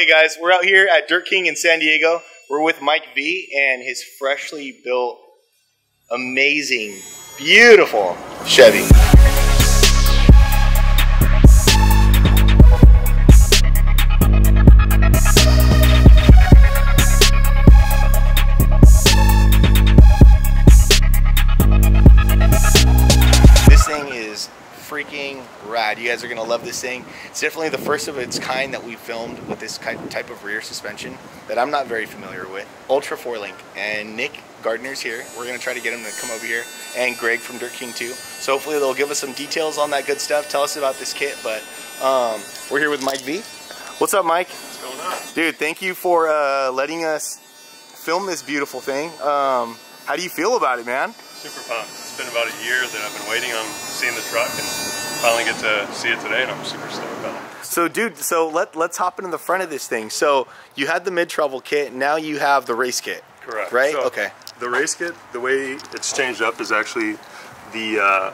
Hey guys, we're out here at Dirt King in San Diego. We're with Mike V and his freshly built, amazing, beautiful Chevy. You guys are gonna love this thing. It's definitely the first of its kind that we filmed with this type of rear suspension that I'm not very familiar with. Ultra four link, and Nick Gardner's here. We're gonna try to get him to come over here, and Greg from Dirt King too. So hopefully they'll give us some details on that good stuff. Tell us about this kit. But um, we're here with Mike V. What's up, Mike? What's going on? Dude, thank you for uh, letting us film this beautiful thing. Um, how do you feel about it, man? Super pumped. It's been about a year that I've been waiting on seeing the truck and finally get to see it today and I'm super stoked about it. So, dude, so let let's hop into the front of this thing. So, you had the mid travel kit, now you have the race kit. Correct. Right? So, okay. The race kit, the way it's changed up is actually the uh,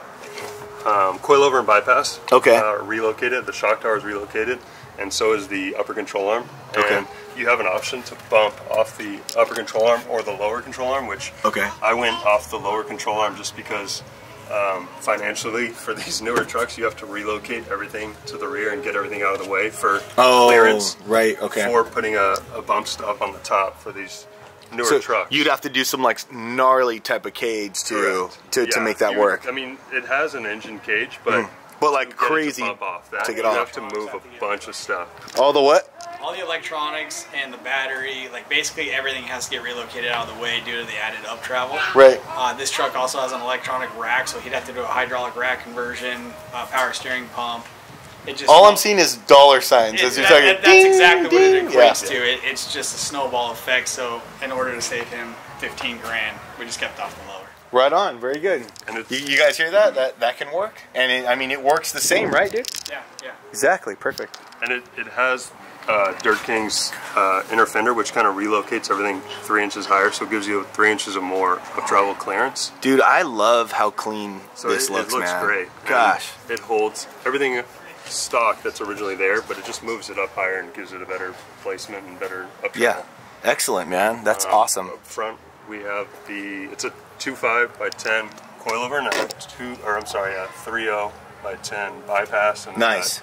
um, coilover and bypass. Okay. Uh, relocated. The shock tower is relocated, and so is the upper control arm. Okay. And you have an option to bump off the upper control arm or the lower control arm, which Okay. I went off the lower control arm just because um, financially for these newer trucks you have to relocate everything to the rear and get everything out of the way for Oh, clearance right. Okay. for putting a, a bump stop on the top for these newer so trucks. you'd have to do some like gnarly type of cage to Correct. to, to make that work. I mean, it has an engine cage, but But like to get to crazy off that, to get you off. have to move a bunch of stuff. All the what? all the electronics and the battery, like basically everything has to get relocated out of the way due to the added up travel. Right. Uh, this truck also has an electronic rack, so he'd have to do a hydraulic rack conversion, uh, power steering pump. It just All I'm seeing is dollar signs it- as you're that- talking. that- that's Ding, exactly what it ding. equates Yeah. to. It, it's just a snowball effect. So in order to save him 15 grand, we just kept off the lower. Right on. Very good. And it's- you, you guys hear that? That that can work. And it, I mean, it works the same, right, dude? Yeah, yeah. Exactly. Perfect. And it, it has uh, Dirt King's uh, inner fender, which kind of relocates everything three inches higher, so it gives you three inches or more of travel clearance. Dude, I love how clean So this it, looks, it looks man. great. And Gosh. it holds everything stock that's originally there, but it just moves it up higher and gives it a better placement and better up Yeah. Excellent, man. That's Um, awesome. Up front, we have the it's a 2.5 by 10 coilover and a two or I'm sorry, a 3.0 by 10 bypass and Nice. a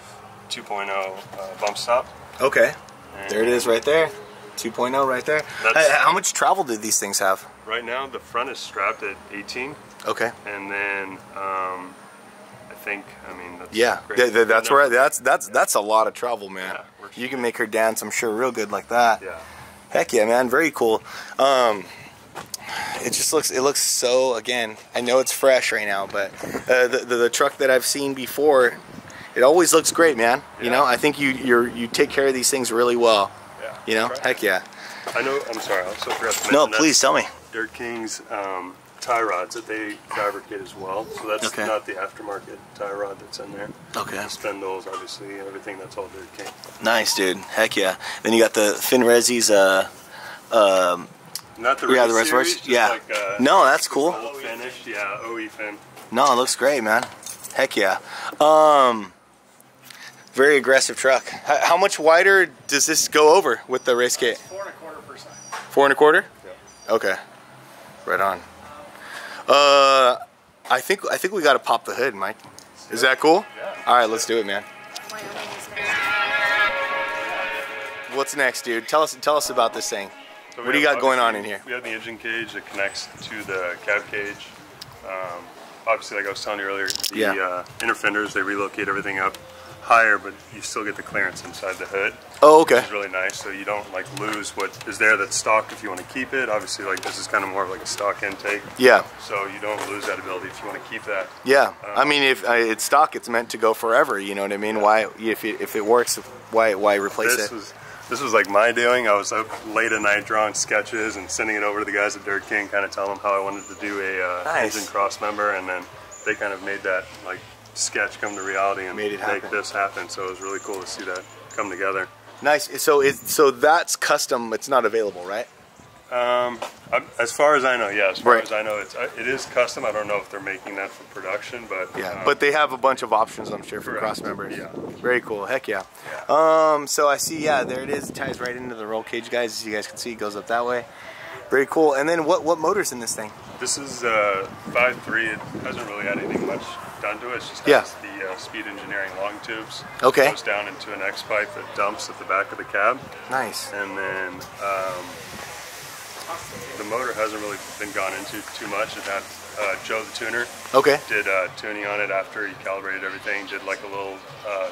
2.0 uh, bump stop. Okay. And There it is right there. 2.0 right there. Hey, how much travel did these things have? Right now, the front is strapped at 18, Okay. and then um, I think I mean that's Yeah, great. th- th- that's where that's that's that's a lot of travel, man. Yeah, you can make her dance, I'm sure, real good like that. Yeah. Heck yeah, man, very cool. Um, it just looks it looks so again. I know it's fresh right now, but uh, the, the the truck that I've seen before, it always looks great, man. You know, I think you you you take care of these things really well. Yeah. You know, Right. heck yeah. I know. I'm sorry. I also forgot to No, please tell me. Dirt King's um, tie rods that they fabricate as well. So that's Okay. not the aftermarket tie rod that's in there. Okay. The spindles, obviously, everything that's all Dirt King. Nice, dude. Heck yeah. Then you got the Finrezzi's. Uh, um, Not the Yeah, the rest series, just yeah. Like, uh, No, that's cool. Full finish, yeah, OE fin. No, it looks great, man. Heck yeah. Um, very aggressive truck. How, how much wider does this go over with the race kit? Four and a quarter percent. Four and a quarter. Yeah. Okay. Right on. Uh, I think I think we got to pop the hood, Mike. Is that cool? Yeah. All right, let's do it, man. What's next, dude? Tell us tell us about this thing. So What do you got going on in here? We have the engine cage that connects to the cab cage. Um, obviously, like I was telling you earlier, the Yeah. uh, inner fenders, they relocate everything up higher, but you still get the clearance inside the hood, Oh, okay. which is really nice. So you don't like lose what is there that's stock if you want to keep it. Obviously, like this is kind of more of like a stock intake, Yeah, so you don't lose that ability if you want to keep that. yeah. I mean, if uh, it's stock, it's meant to go forever. You know what I mean? Why, if it, if it works, why why replace This it? was this was like my doing. I was up late at night drawing sketches and sending it over to the guys at Dirt King, kind of telling them how I wanted to do a uh, Nice. engine cross member, and then they kind of made that like sketch come to reality and Made it make this happen. So it was really cool to see that come together. Nice. So it so that's custom. It's not available, right? Um, I, as far as I know, yeah. As far Right. as I know, it's uh, it is custom. I don't know if they're making that for production, but Yeah, um, but they have a bunch of options, I'm sure, for Correct. cross members. Yeah. Very cool. Heck yeah. Yeah. Um, so I see, yeah, there it is. It ties right into the roll cage, guys. As you guys can see, it goes up that way. Very cool. And then what what motor's in this thing? This is uh, 5.3. It hasn't really had anything much done to it. It just Yeah. the uh, speed engineering long tubes. Okay. It goes down into an X pipe that dumps at the back of the cab. Nice. And then um, the motor hasn't really been gone into too much. It had uh, Joe the tuner Okay. did uh, tuning on it after he calibrated everything. Did like a little uh,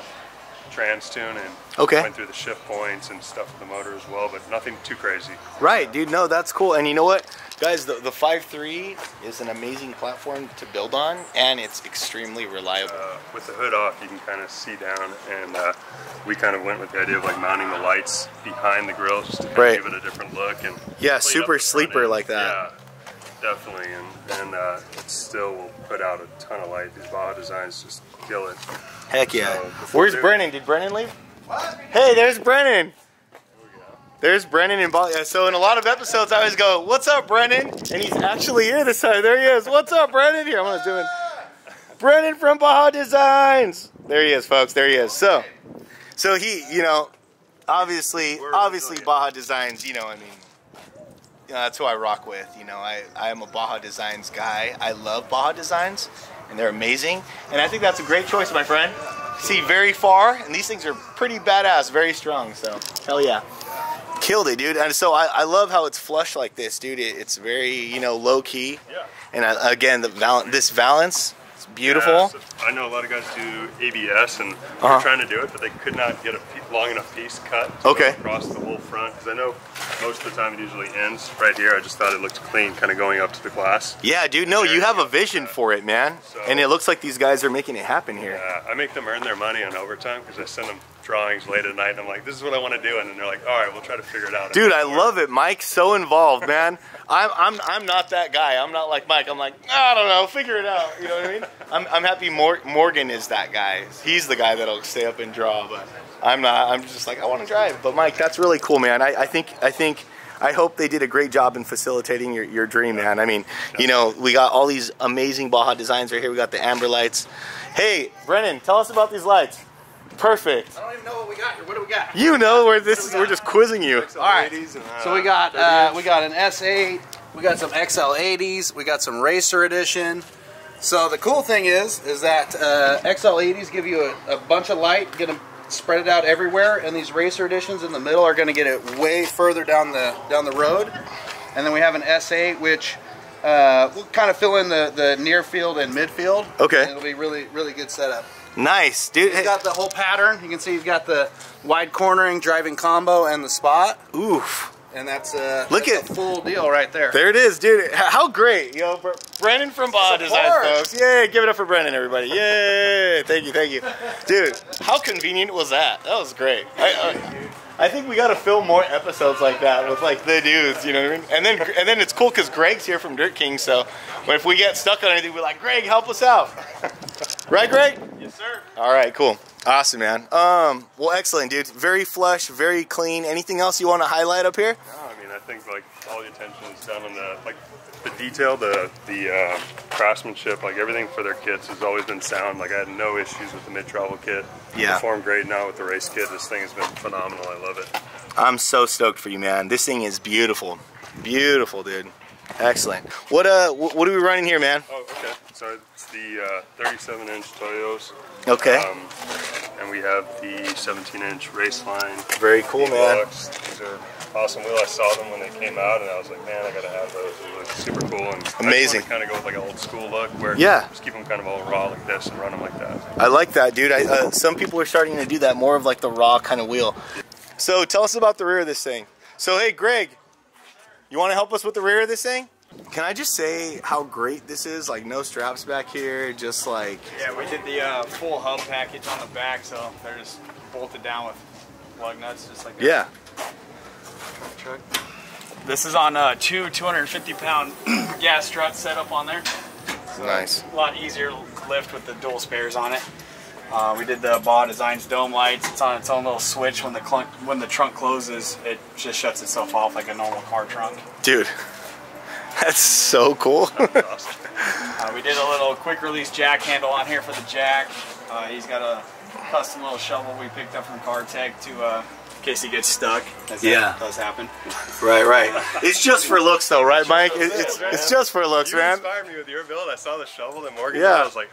trans tune and Okay. went through the shift points and stuff with the motor as well, but nothing too crazy. Right, dude. No, that's cool. And you know what, guys? The the 5.3 is an amazing platform to build on, and it's extremely reliable. Uh, with the hood off, you can kind of see down, and uh, we kind of went with the idea of like mounting the lights behind the grill just to kind Right. of give it a different look and Yeah, super sleeper like that. Yeah, definitely, and and uh, it still will put out a ton of light. These Baja designs just kill it. Heck yeah. So, Where's Brennan? Did Brennan leave? Hey, there's Brennan. There's Brennan in yeah, So in a lot of episodes, I always go, "What's up, Brennan?" And he's actually here this time. There he is. What's up, Brennan? Here, I'm gonna zoom in. Brennan from Baja Designs. There he is, folks. There he is. So, so he, you know, obviously, obviously. Baja Designs. You know, I mean, you know, that's who I rock with. You know, I I am a Baja Designs guy. I love Baja Designs, and they're amazing. And I think that's a great choice, my friend. See very far, and these things are pretty badass, very strong. So hell yeah, killed it, dude. And so I, I love how it's flush like this, dude. It, it's very you know low key, Yeah. and I, again the val- this valance, it's beautiful. Yeah, so I know a lot of guys do ABS and Uh-huh. they're trying to do it, but they could not get a long enough piece cut Okay. across the whole front. Because I know most of the time it usually ends right here. I just thought it looked clean, kind of going up to the glass. Yeah, dude. No, you have a vision for it, man. So- And it looks like these guys are making it happen here. Uh, I make them earn their money on overtime because I send them drawings late at night and I'm like, this is what I want to do. And then they're like, all right, we'll try to figure it out. Dude, I love it. Mike's so involved, man. I'm, I'm, I'm not that guy. I'm not like Mike. I'm like, I don't know, figure it out. You know what I mean? I'm, I'm happy Mor- Morgan is that guy. He's the guy that'll stay up and draw, but I'm not. I'm just like, I want to drive. But Mike, that's really cool, man. I, I think, I think, I hope they did a great job in facilitating your, your dream, man. I mean, you know, we got all these amazing Baja designs right here. We got the amber lights. Hey, Brennan, tell us about these lights. Perfect. I don't even know what we got here. What do we got? You know where this is. We're just quizzing you. All right. So we got uh, we got an S8, we got some XL80s, we got some Racer Edition. So the cool thing is, is that uh, XL80s give you a, a bunch of light, get them spread it out everywhere, and these Racer Editions in the middle are going to get it way further down the down the road. And then we have an S8, which uh, will kind of fill in the the near field and midfield. Okay. And it'll be really really good setup. Nice, dude. He's got the whole pattern. You can see he's got the wide cornering, driving combo, and the spot. Oof. And that's a, Look that's at- a full deal right there. There it is, dude. How great. You know, from Baja Design, folks. Yay, give it up for Brennan, everybody. Yay. Thank you, thank you. Dude, how convenient was that? That was great. I, I, I think we got to film more episodes like that with like the dudes, you know what I mean? And then and then it's cool because Greg's here from Dirt King, so if we get stuck on anything, we're like, Greg, help us out. right, Greg? Yes, sir. All right, cool. Awesome, man. Um, well, excellent, dude. Very flush, very clean. Anything else you want to highlight up here? No, I mean, I think like all the attention is done on the like the detail, the the uh, craftsmanship, like everything for their kits has always been sound. Like I had no issues with the mid travel kit. Yeah. Performed great now with the race kit. This thing has been phenomenal. I love it. I'm so stoked for you, man. This thing is beautiful, beautiful, dude. Excellent. What uh, what are we running here, man? Oh, okay. So it's the uh, 37 inch Toyos. Okay. Um, and we have the 17 inch race line. Very cool, man. Deluxe. These are awesome wheel. I saw them when they came out, and I was like, man, I gotta have those. They look super cool and Amazing. Kind of go with like an old school look, where Yeah. just keep them kind of all raw like this and run them like that. I like that, dude. I, uh, some people are starting to do that more of like the raw kind of wheel. So tell us about the rear of this thing. So hey, Greg, you want to help us with the rear of this thing? Can I just say how great this is? Like no straps back here, just like Yeah, we did the uh, full hub package on the back, so they're just bolted down with lug nuts, just like a yeah. truck. This is on uh, two 250 pound gas struts set up on there. Nice. A lot easier lift with the dual spares on it. Uh, we did the Baja Designs dome lights. It's on its own little switch. When the clunk, when the trunk closes, it just shuts itself off like a normal car trunk. Dude, that's so cool. Uh, we did a little quick release jack handle on here for the jack. Uh, he's got a custom little shovel we picked up from CarTech to uh, in case he gets stuck. As Yeah. that does happen. Right, right. It's just for looks, though, right, Mike? It- It's, it's just for looks, You man. inspired me with your build. I saw the shovel and Morgan. Yeah. I was like,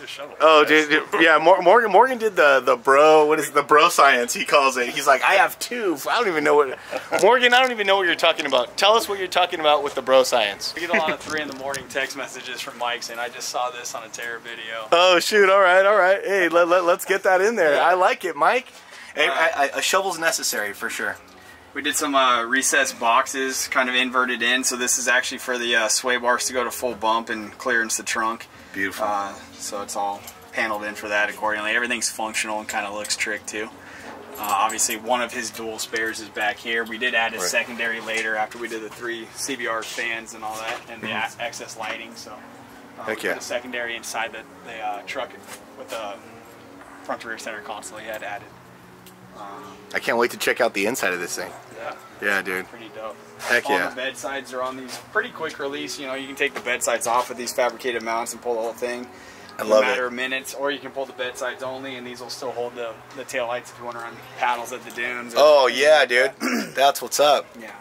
I need a shovel. Oh, dude, dude, yeah. Mor- Morgan, Morgan did the the bro. What is it, the bro science? He calls it. He's like, I have two. I don't even know what. Morgan, I don't even know what you're talking about. Tell us what you're talking about with the bro science. We get a lot of three in the morning text messages from Mike saying, "I just saw this on a Terra video." Oh shoot! All right, all right. Hey, let, let, let's get that in there. I like it, Mike. Hey, I, I, a shovel's necessary for sure. We did some uh, recessed boxes, kind of inverted in. So this is actually for the uh, sway bars to go to full bump and clearance the trunk. Beautiful. Uh, so it's all paneled in for that accordingly. Everything's functional and kind of looks trick too. Uh, obviously, one of his dual spares is back here. We did add a Right. secondary later after we did the three CBR fans and all that, and the excess lighting. So uh, we Mm-hmm. Heck put yeah. secondary inside the, the uh, truck with the front to rear center console he had added. I can't wait to check out the inside of this thing. Yeah. Yeah, dude. Pretty dope. Heck All yeah. the bed sides are on these pretty quick release. You know, you can take the bed sides off with these fabricated mounts and pull the whole thing I in love a matter it. of minutes, or you can pull the bed sides only, and these will still hold the the tail lights if you want to run paddles at the dunes. Oh yeah, dude. That's what's up. yeah.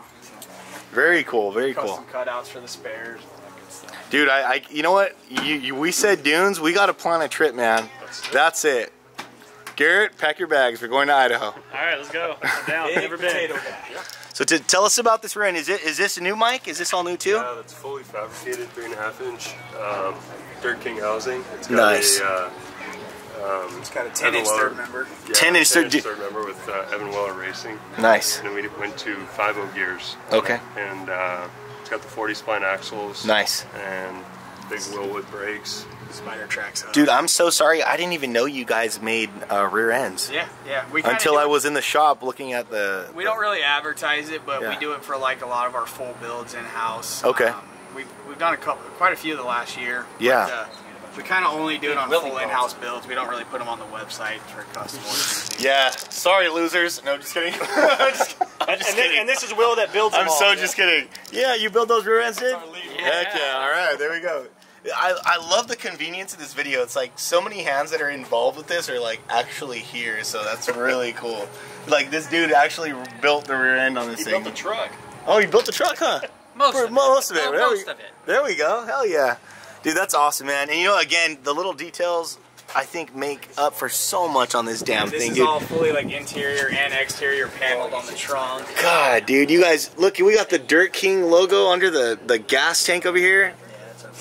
Very cool. Very cool. cutouts for the spares. all that good stuff. Dude, I, I you know what? You, you, we said dunes. We got to plan a trip, man. That's it. Garrett, pack your bags. We're going to Idaho. All right, let's go. I'm down. Never been. potato guy. So to tell us about this run, is it is this a new mic? Is this all new too? Yeah, that's fully fabricated, three and a half inch um, Dirt King housing. It's got Nice. a uh, It's got a 10 inch Weller- third member. yeah, 10 inch third- third member with uh, Evan Weller Racing, Nice. and then we went to 5.0 gears. Okay. And uh, it's got the 40 spline axles. Nice. And big Wilwood brakes. Spider tracks. Hub. Dude, I'm so sorry. I didn't even know you guys made uh, rear ends Yeah, yeah. We until I was in the shop looking at the. We don't really advertise it, but Yeah. we do it for like a lot of our full builds in house. Okay. we've, we've done a couple, quite a few the last year. Yeah. But, uh, we kind of only do it on full in-house builds. We don't really put them on the website for customers. Yeah. Sorry, losers. No, just kidding. I'm just, I'm just And, thi- kidding. and this is Will that builds them I'm all. so just kidding. Yeah, you build those rear ends, dude? lead. Heck yeah. All right, there we go. I, I love the convenience of this video. It's like so many hands that are involved with this are like actually here, so that's really cool. Like this dude actually built the rear end on this He thing. built the truck. oh, he built the truck, huh? Most For of most of it. Well, There we- most of it. There we go. Hell yeah. Dude, that's awesome, man. And you know, again, the little details I think make up for so much on this damn This thing, is dude. all fully like interior and exterior paneled on the trunk. God, dude, you guys, look, we got the Dirt King logo under the, the gas tank over here.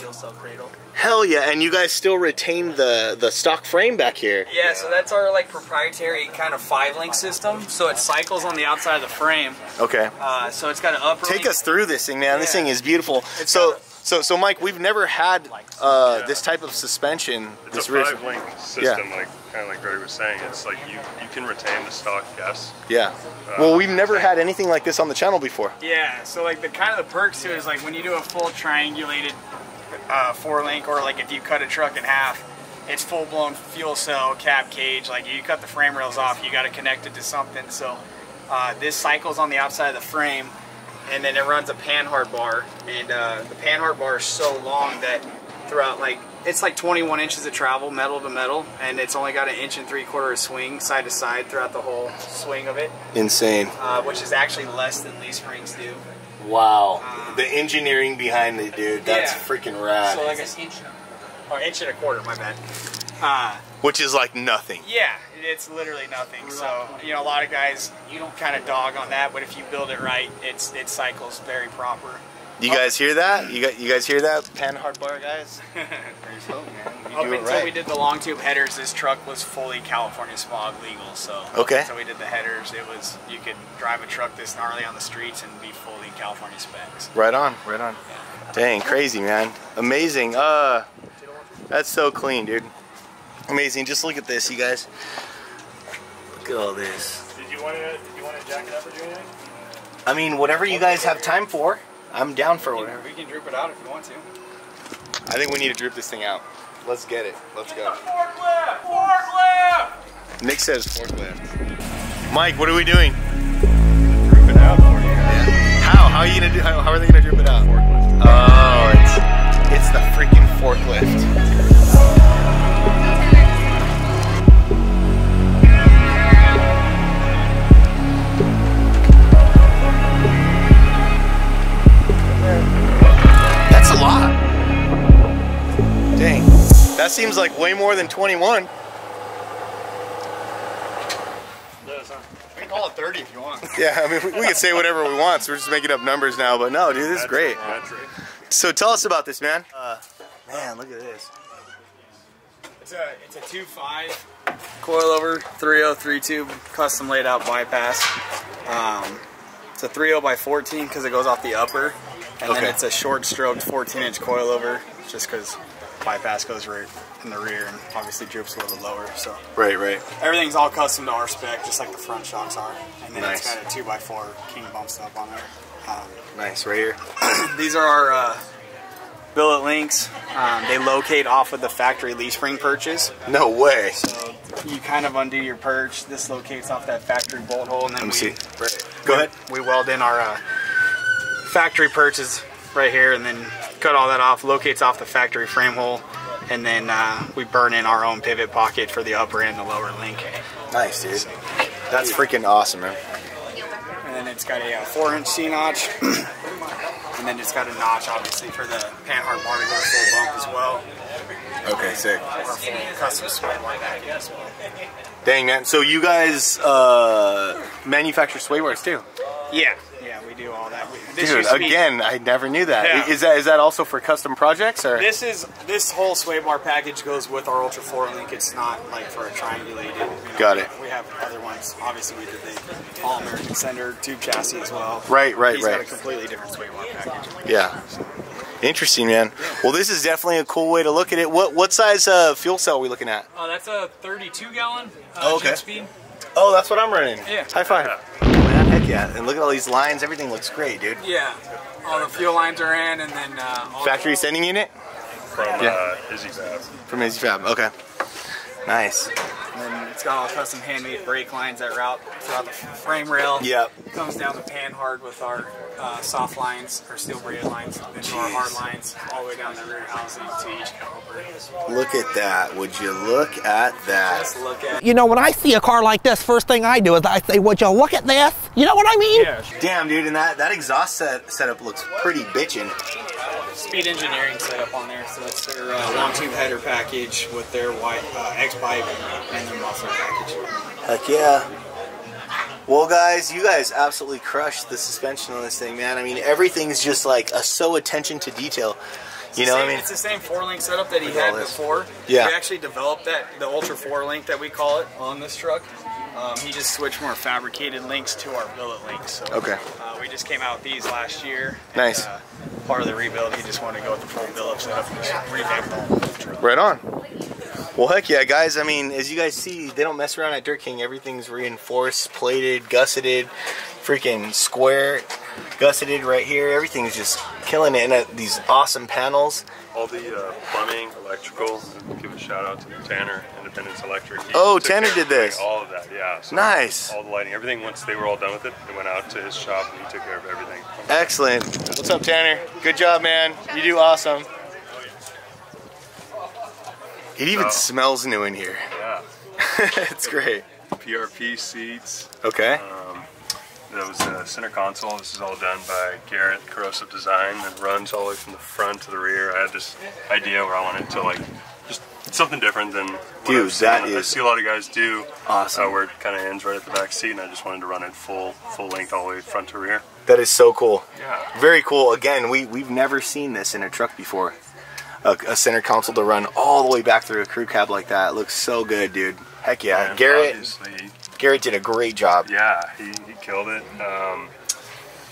Yeah, that's our fuel cell cradle. Hell yeah, and you guys still retain the, the stock frame back here. Yeah, so that's our like proprietary kind of five link system. So it cycles on the outside of the frame. Okay. Uh, so it's got an upper. Take link- us through this thing, man. This thing is beautiful. It's So, so, so, Mike, we've never had uh, Yeah. this type of suspension. It's this a five link system, like kind of like Greg was saying. It's like you, you can retain the stock gas. Yeah. Well, we've never had anything like this on the channel before. Yeah, so like the kind of the perks to it is like when you do a full triangulated uh, four link, or like if you cut a truck in half, it's full blown fuel cell cab cage. Like you cut the frame rails off, you got to connect it to something. So uh, this cycles on the outside of the frame, and then it runs a panhard bar, and uh, the panhard bar is so long that throughout like it's like 21 inches of travel metal to metal and it's only got an inch and three quarter of swing side to side throughout the whole swing of it Insane. uh, which is actually less than leaf springs do Wow. The engineering behind it, dude. That's Yeah. freaking rad. So like a inch, or inch and a quarter. My bad. Uh, Which is like nothing. yeah, it's literally nothing. So you know, a lot of guys you don't kind of dog on that, but if you build it right, it's it cycles very proper. You guys hear that? You got you guys hear that? Panhard bar guys. Up do it until right. we did the long tube headers, this truck was fully California smog legal. So Okay. until we did the headers, it was you could drive a truck this gnarly on the streets and be fully California specs. Right on, right on. Dang, crazy man. Amazing. Uh that's so clean, dude. Amazing. Just look at this, you guys. Look at all this. Did you want to? Did you want to jack it up or do anything? I mean, whatever you guys have time for, I'm down for whatever. We can droop it out if you want to. I think we need to drip this thing out. Let's get it. Let's go. Forklift! Forklift! Nick says forklift. Mike, what are we doing? Drip it out for you. How? How are you gonna do? How, how are they gonna drip it out? Forklift. Oh, it's it's the freaking forklift. That seems like way more than 21. Those, huh? We can call it 30 if you want. Yeah, I mean, we, we can say whatever we want, so we're just making up numbers now. But no, dude, this is great. Right. So tell us about this, man. Uh, man, look at this. It's a it's a two five coilover 303 tube custom laid out bypass. Um, it's a 30 by 14 because it goes off the upper, and Okay. then it's a short stroked 14 inch coilover just because bypass goes right in the rear and obviously droops a little lower. So Right, right. everything's all custom to our spec, just like the front shocks are. And then Nice. it's got a two by four king bump stop on there. Um, Nice, right here. these are our uh, billet links. Um, they locate off of the factory leaf spring perches. No way. So you kind of undo your perch. This locates off that factory bolt hole, and then Let me we, see. Go ahead. we weld in our uh, factory perches right here, and then cut all that off. Locates off the factory frame hole, and then uh, we burn in our own pivot pocket for the upper and the lower link. Nice, dude. That's freaking awesome, man. And then it's got a uh, four-inch C notch, and then it's got a notch, obviously, for the panhard bar to go full bump as well. Okay, sick. Custom sway bar package as well. Dang, man. So you guys uh, manufacture sway bars too? Yeah, this Dude, used to be- again, I never knew that. Yeah. Is that is that also for custom projects or? This is this whole sway bar package goes with our Ultra 4 link. It's not like for a triangulated. You know, Got it. We have other ones. Obviously, we did the All American Center tube chassis as well. Right, right, He's right. got a completely different sway bar package. Yeah. Interesting, man. Well, this is definitely a cool way to look at it. What what size uh, fuel cell are we looking at? Oh, that's a 32 gallon uh, Oh, okay. speed. Oh, that's what I'm running. Yeah. High five. Man, heck yeah. And look at all these lines. Everything looks great, dude. Yeah, all the fuel lines are in, and then uh, all Factory sending unit From Yeah. uh, Izzy Fab. from Izzy Fab. Okay. Nice. And then it's got all custom handmade brake lines that route throughout the frame rail. Yep. Comes down the panhard with our uh, soft lines, our steel braided lines, then to our hard lines, all the way down the rear housing to each caliper. Look at that. Would you look at that? Let's look at You know, when I see a car like this, first thing I do is I say, would you look at this? You know what I mean? Yeah. Damn, dude, and that, that exhaust set, setup looks pretty bitchin'. Speed Engineering setup on there, so that's their uh, long tube header package with their white uh, X pipe and their muffler package. Heck yeah. Well, guys, you guys absolutely crushed the suspension on this thing, man. I mean, everything's just like a so attention to detail. You know, Same- what I mean, it's the same four link setup that he Look at all had before. Yeah. we actually developed that the Ultra Four link that we call it on this truck. Um, he just switched more fabricated links to our billet links. So Okay. uh, we just came out with these last year. and, Nice. uh, part of the rebuild, he just wanted to go with the full billet setup and just revamp the whole truck. right on. Well, heck yeah, guys. I mean, as you guys see, they don't mess around at Dirt King. Everything's reinforced, plated, gusseted, freaking square, gusseted right here. Everything's just killing it. And uh, these awesome panels. All the uh, plumbing, electrical. Give a shout out to Tanner, Independence Electric. He Oh, Tanner did this. All of that, yeah. So Nice. All the lighting, everything. Once they were all done with it, they went out to his shop and he took care of everything. Excellent. What's up, Tanner? Good job, man. You do awesome. It even So- smells new in here. Yeah. it's great. PRP seats. Okay. That was the center console. This is all done by Garrett Corrosive Design that runs all the way from the front to the rear. I had this idea where I wanted to like just something different than Dude, that I is see a lot of guys do. awesome. Uh, where it kind of ends right at the back seat, and I just wanted to run it full full length all the way front to rear. That is so cool. Yeah. Very cool. Again, we, we've never seen this in a truck before. A, a center console to run all the way back through a crew cab like that. It looks so good, dude. Heck yeah. And Garrett obviously, Garrett did a great job. Yeah, he, he killed it. Um,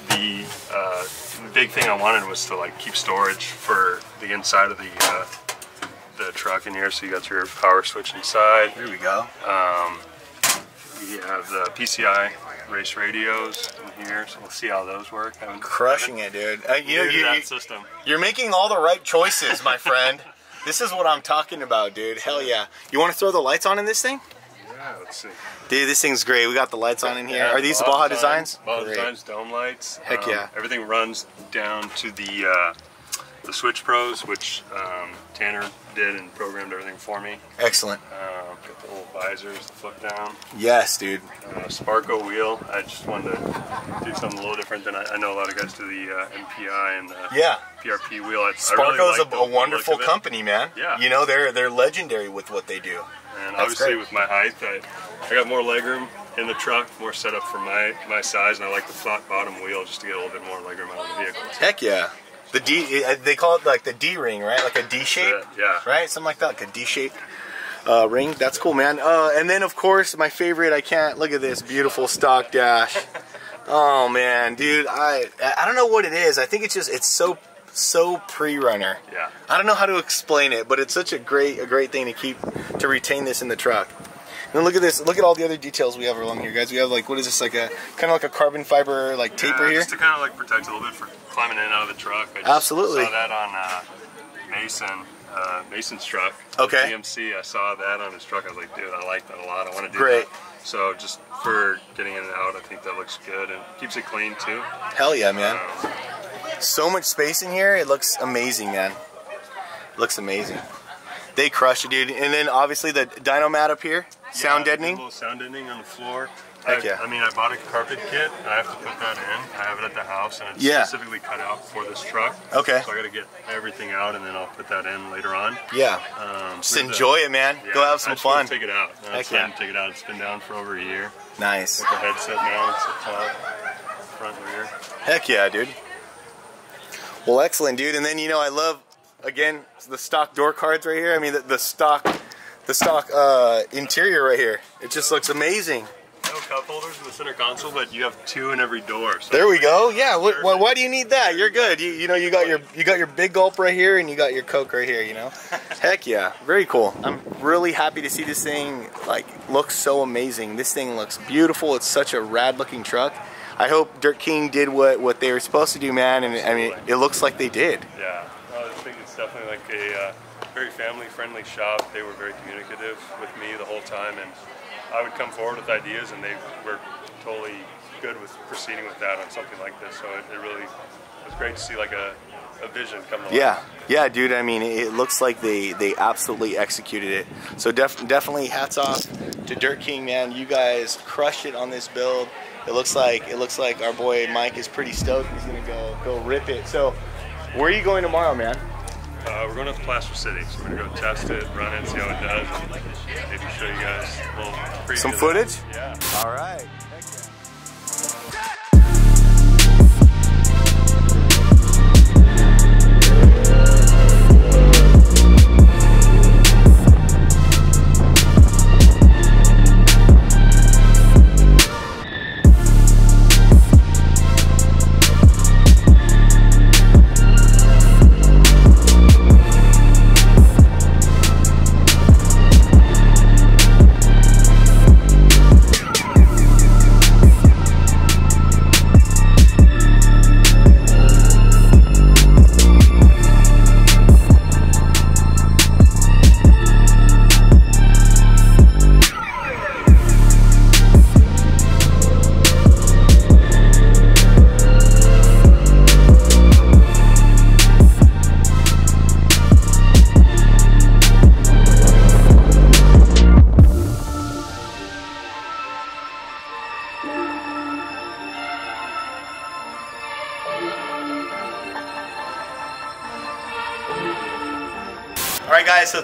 the uh, big thing I wanted was to like keep storage for the inside of the uh, the truck in here. So you got your power switch inside. Here we go. We have the PCI race radios in here, so we'll see how those work. I haven't- Crushing it, dude. Uh, you know, New to you, that you, system. you're making all the right choices, my friend. this is what I'm talking about, dude. Hell yeah. You want to throw the lights on in this thing? Yeah, let's see. Dude, this thing's great. We got the lights on in here. Yeah, Are these the Baja Baja Designs? Baja Great. Designs dome lights. Um, Heck yeah. Everything runs down to the uh, the Switch Pros, which um, Tanner did and programmed everything for me. Excellent. Uh, got the little visors, the flip down. Yes, dude. Uh, Sparco wheel. I just wanted to do something a little different than I, I know a lot of guys do the uh, MPI and the Yeah. PRP wheel. I, I really a, a wonderful company, man. Yeah. You know, they're they're legendary with what they do. And That's obviously great. with my height, I, I got more legroom in the truck, more set up for my, my size, and I like the flat bottom wheel just to get a little bit more legroom out of the vehicle. Heck yeah. The D, uh, they call it like the D ring, right? Like a D shape, yeah. right? Something like that, like a D shaped uh, ring. That's cool, man. Uh, and then of course my favorite. I can't look at this beautiful stock dash. Oh man, dude, I I don't know what it is. I think it's just it's so so pre-runner. Yeah. I don't know how to explain it, but it's such a great a great thing to keep to retain this in the truck. And look at this. Look at all the other details we have along here, guys. We have like what is this like a kind of like a carbon fiber like taper Yeah, here. Just to kind of like protect a little bit for climbing in and out of the truck. I just Absolutely. saw that on uh, Mason, uh, Mason's truck. Okay. GMC, I saw that on his truck. I was like, dude, I like that a lot. I want to do Great. that. So just for getting in and out, I think that looks good and keeps it clean too. Hell yeah, man. Um, So much space in here. It looks amazing, man. It looks amazing. They crushed it, dude. And then obviously the Dynamat up here, sound deadening. A little sound deadening on the floor. Heck I, yeah. I mean, I bought a carpet kit. I have to put that in. I have it at the house, and it's Yeah. specifically cut out for this truck. Okay. So I got to get everything out, and then I'll put that in later on. Yeah. Um, Just enjoy it, man. Yeah, Go have some wanna fun. Take it out. Now Heck yeah. take it out. It's been down for over a year. Nice. With The headset mounts, the top, front, rear. Heck yeah, dude. Well, excellent, dude. And then you know I love again the stock door cards right here. I mean the, the stock, the stock uh, interior right here. It just looks amazing. No cup holders in the center console, but you have two in every door. So There we go. Yeah. Why, why do you need that? You're good. You, you know you got your you got your big gulp right here, and you got your Coke right here. You know. Heck yeah. Very cool. I'm really happy to see this thing like looks so amazing. This thing looks beautiful. It's such a rad looking truck. I hope Dirt King did what what they were supposed to do, man. And I mean, it looks like they did. Yeah, I think it's definitely like a uh, very family-friendly shop. They were very communicative with me the whole time, and I would come forward with ideas, and they were totally good with proceeding with that on something like this. So it, it really was great to see like a, a vision come to life. Yeah, yeah, dude. I mean, it looks like they they absolutely executed it. So def- definitely hats off to Dirt King, man. You guys crushed it on this build. It looks like it looks like our boy Mike is pretty stoked. He's gonna go go rip it. So, where are you going tomorrow, man? Uh, we're going to Plaster City, so we're gonna go test it, run it, see how it does, maybe show you guys a little Some footage? Yeah. All right.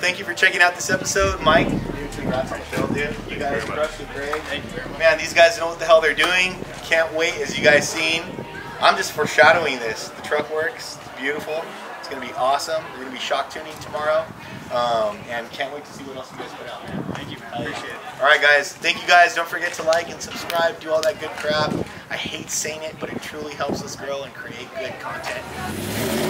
Thank you for checking out this episode, Mike. Dude, congrats on the show, dude. You guys crushed it, Greg. Thank you very much. Man, these guys know what the hell they're doing. Can't wait, as you guys seen. I'm just foreshadowing this. The truck works. It's beautiful. It's gonna be awesome. We're gonna be shock tuning tomorrow, um, and can't wait to see what else you guys put out, man. Thank you, man. Appreciate it. All right, guys. Thank you, guys. Don't forget to like and subscribe. Do all that good crap. I hate saying it, but it truly helps us grow and create good content.